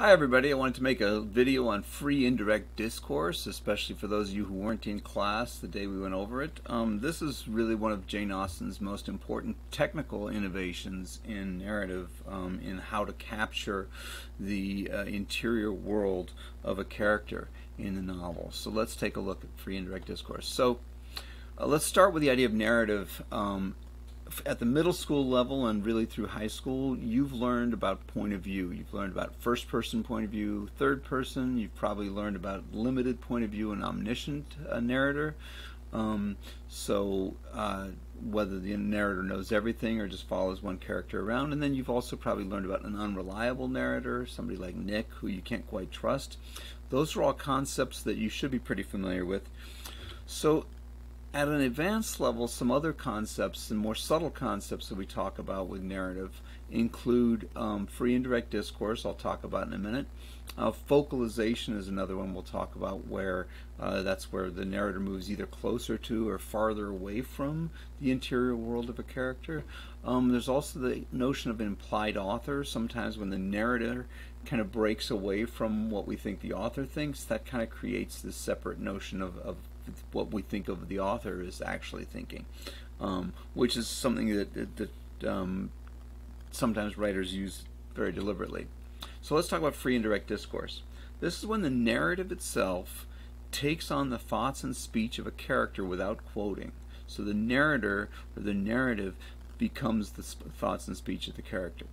Hi everybody, I wanted to make a video on free indirect discourse, especially for those of you who weren't in class the day we went over it. Um, this is really one of Jane Austen's most important technical innovations in narrative, um, in how to capture the uh, interior world of a character in the novel. So let's take a look at free indirect discourse. So uh, let's start with the idea of narrative um, at the middle school level and really through high school, you've learned about point of view. You've learned about first person point of view, third person. You've probably learned about limited point of view and omniscient uh, narrator. Um, so uh, whether the narrator knows everything or just follows one character around. And then you've also probably learned about an unreliable narrator, somebody like Nick who you can't quite trust. Those are all concepts that you should be pretty familiar with. So at an advanced level, some other concepts and more subtle concepts that we talk about with narrative include um, free indirect discourse, I'll talk about in a minute. Uh, focalization is another one we'll talk about where uh, that's where the narrator moves either closer to or farther away from the interior world of a character. Um, there's also the notion of implied author. Sometimes when the narrator kind of breaks away from what we think the author thinks, that kind of creates this separate notion of, of what we think of the author is actually thinking, um, which is something that, that, that um, sometimes writers use very deliberately. So let's talk about free indirect discourse. This is when the narrative itself takes on the thoughts and speech of a character without quoting. So the narrator or the narrative becomes the thoughts and speech of the character.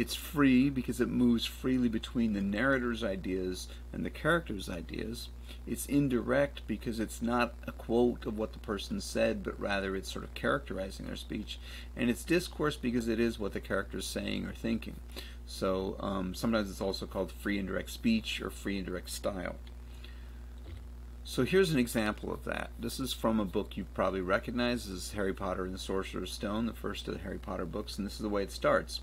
It's free because it moves freely between the narrator's ideas and the character's ideas. It's indirect because it's not a quote of what the person said, but rather it's sort of characterizing their speech. And it's discourse because it is what the character is saying or thinking. So um, sometimes it's also called free indirect speech or free indirect style. So here's an example of that. This is from a book you probably recognize. This is Harry Potter and the Sorcerer's Stone, the first of the Harry Potter books, and this is the way it starts.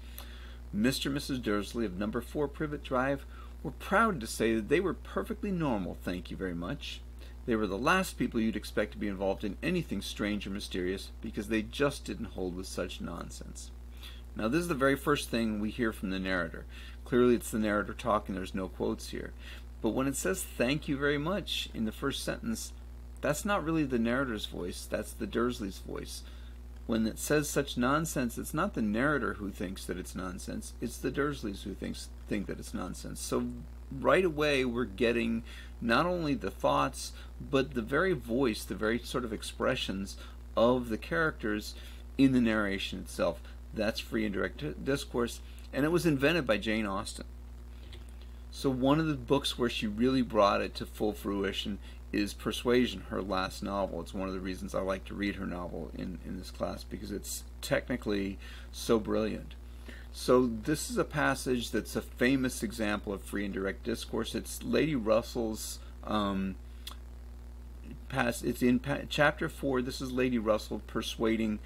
Mr. and Mrs. Dursley of number 4 Privet Drive were proud to say that they were perfectly normal, thank you very much. They were the last people you'd expect to be involved in anything strange or mysterious because they just didn't hold with such nonsense. Now, this is the very first thing we hear from the narrator. Clearly, it's the narrator talking, there's no quotes here. But when it says thank you very much in the first sentence, that's not really the narrator's voice, that's the Dursley's voice when it says such nonsense, it's not the narrator who thinks that it's nonsense, it's the Dursleys who thinks think that it's nonsense. So right away we're getting not only the thoughts, but the very voice, the very sort of expressions of the characters in the narration itself. That's free indirect discourse, and it was invented by Jane Austen. So one of the books where she really brought it to full fruition is Persuasion, her last novel. It's one of the reasons I like to read her novel in, in this class because it's technically so brilliant. So this is a passage that's a famous example of free indirect discourse. It's Lady Russell's um, pass. It's in pa chapter four. This is Lady Russell persuading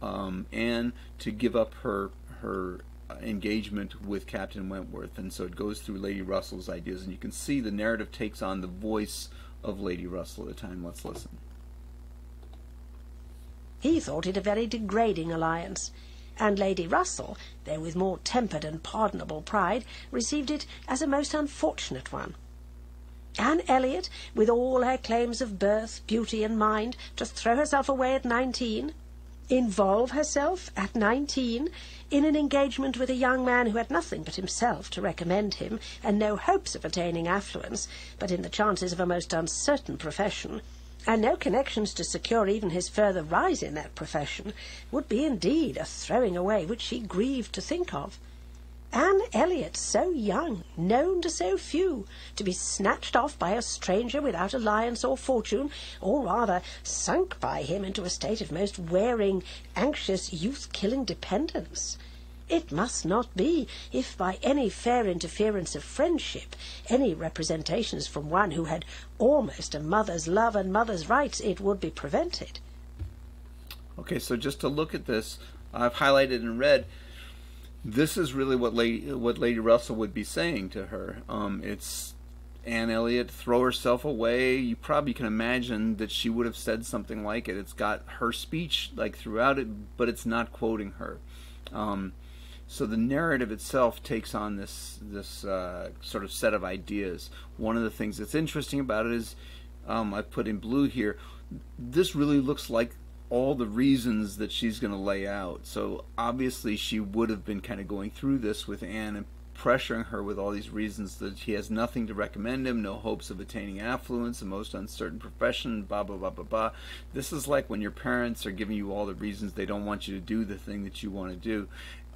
um, Anne to give up her her engagement with Captain Wentworth, and so it goes through Lady Russell's ideas, and you can see the narrative takes on the voice of Lady Russell at the time. Let's listen. He thought it a very degrading alliance, and Lady Russell, though with more tempered and pardonable pride, received it as a most unfortunate one. Anne Elliot, with all her claims of birth, beauty, and mind, just throw herself away at nineteen? Involve herself, at nineteen, in an engagement with a young man who had nothing but himself to recommend him, and no hopes of attaining affluence, but in the chances of a most uncertain profession, and no connections to secure even his further rise in that profession, would be indeed a throwing away which she grieved to think of. Anne Elliot, so young, known to so few, to be snatched off by a stranger without alliance or fortune, or rather sunk by him into a state of most wearing, anxious, youth-killing dependence. It must not be, if by any fair interference of friendship, any representations from one who had almost a mother's love and mother's rights, it would be prevented. Okay, so just to look at this, I've highlighted in red this is really what Lady what Lady Russell would be saying to her. Um, it's Anne Elliot throw herself away. You probably can imagine that she would have said something like it. It's got her speech like throughout it, but it's not quoting her. Um, So the narrative itself takes on this this uh, sort of set of ideas. One of the things that's interesting about it is um, I put in blue here. This really looks like all the reasons that she's going to lay out. So obviously she would have been kind of going through this with Anne and pressuring her with all these reasons that he has nothing to recommend him, no hopes of attaining affluence, a most uncertain profession, blah blah blah blah blah. This is like when your parents are giving you all the reasons they don't want you to do the thing that you want to do.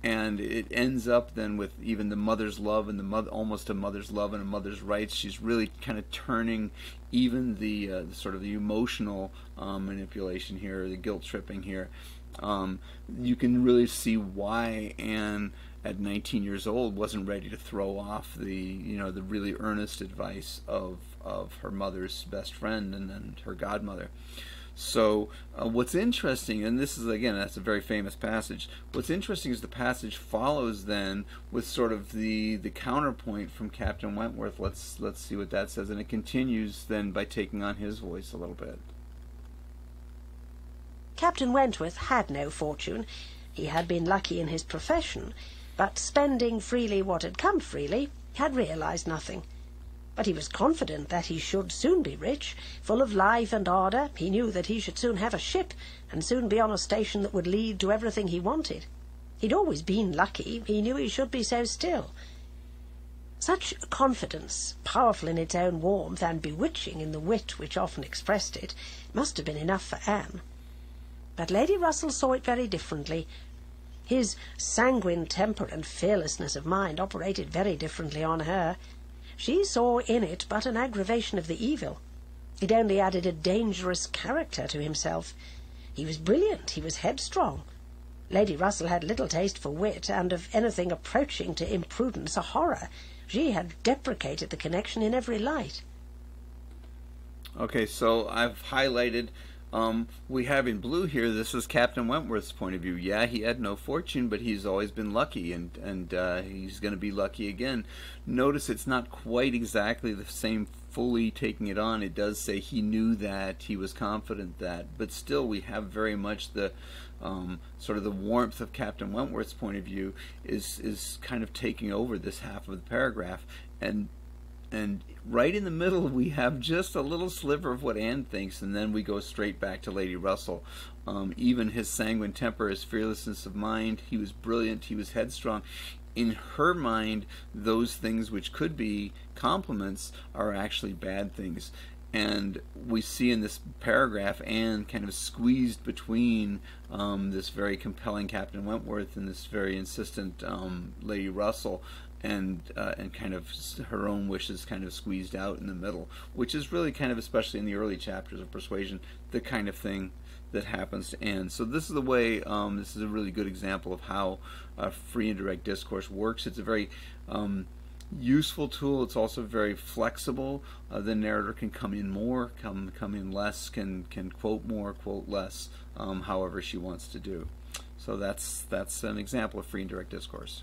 And it ends up then with even the mother's love and the mother, almost a mother's love and a mother's rights. She's really kind of turning even the, uh, the sort of the emotional um, manipulation here, the guilt tripping here. Um, you can really see why Anne at 19 years old wasn't ready to throw off the you know the really earnest advice of of her mother's best friend and then her godmother. So uh, what's interesting, and this is again that's a very famous passage. What's interesting is the passage follows then with sort of the the counterpoint from Captain Wentworth. Let's let's see what that says, and it continues then by taking on his voice a little bit. Captain Wentworth had no fortune. He had been lucky in his profession, but spending freely what had come freely, had realized nothing. But he was confident that he should soon be rich, full of life and ardour. He knew that he should soon have a ship, and soon be on a station that would lead to everything he wanted. He'd always been lucky. He knew he should be so still. Such confidence, powerful in its own warmth and bewitching in the wit which often expressed it, must have been enough for Anne. But Lady Russell saw it very differently. His sanguine temper and fearlessness of mind operated very differently on her. She saw in it but an aggravation of the evil. It only added a dangerous character to himself. He was brilliant, he was headstrong. Lady Russell had little taste for wit, and of anything approaching to imprudence a horror. She had deprecated the connection in every light. Okay, so I've highlighted um, we have in blue here, this is Captain Wentworth's point of view. Yeah, he had no fortune, but he's always been lucky, and, and uh, he's going to be lucky again. Notice it's not quite exactly the same fully taking it on. It does say he knew that, he was confident that, but still we have very much the um, sort of the warmth of Captain Wentworth's point of view is, is kind of taking over this half of the paragraph. And and right in the middle we have just a little sliver of what Anne thinks, and then we go straight back to Lady Russell. Um, even his sanguine temper, his fearlessness of mind, he was brilliant, he was headstrong. In her mind, those things which could be compliments are actually bad things. And we see in this paragraph Anne kind of squeezed between um, this very compelling Captain Wentworth and this very insistent um, Lady Russell and uh, and kind of her own wishes kind of squeezed out in the middle, which is really kind of especially in the early chapters of Persuasion, the kind of thing that happens to Anne. So this is the way. Um, this is a really good example of how uh, free indirect discourse works. It's a very um, useful tool. It's also very flexible. Uh, the narrator can come in more, come come in less, can can quote more, quote less, um, however she wants to do. So that's that's an example of free indirect discourse.